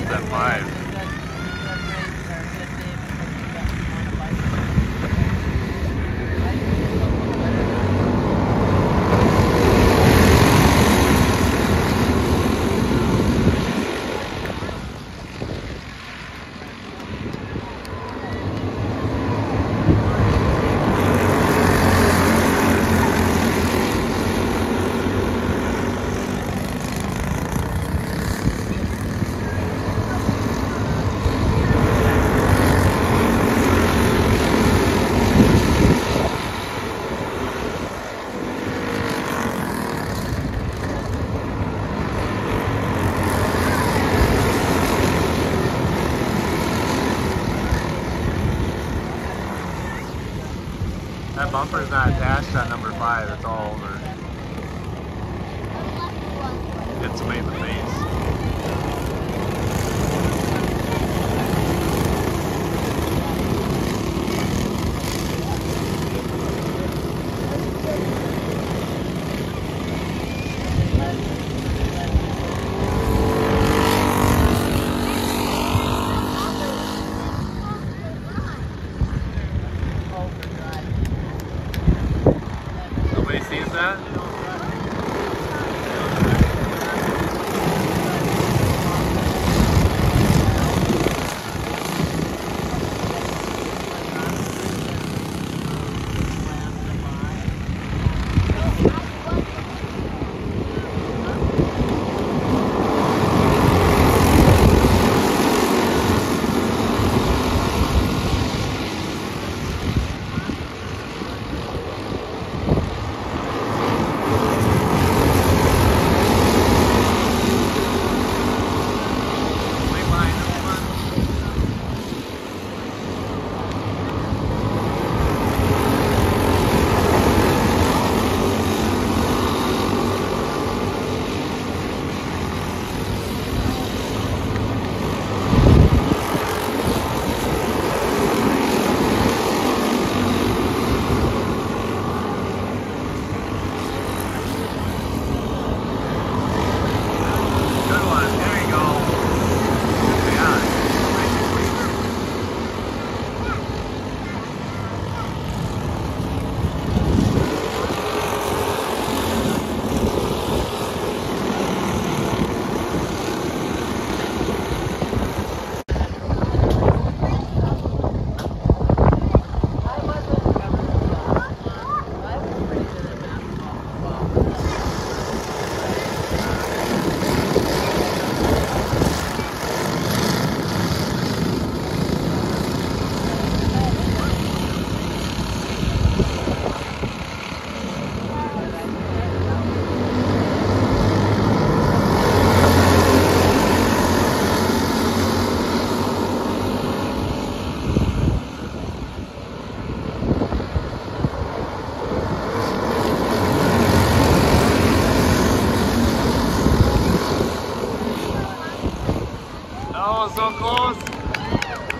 off that five. That bumper's not attached on number five, it's all over. It's in the face. That? Vamos, Socorro!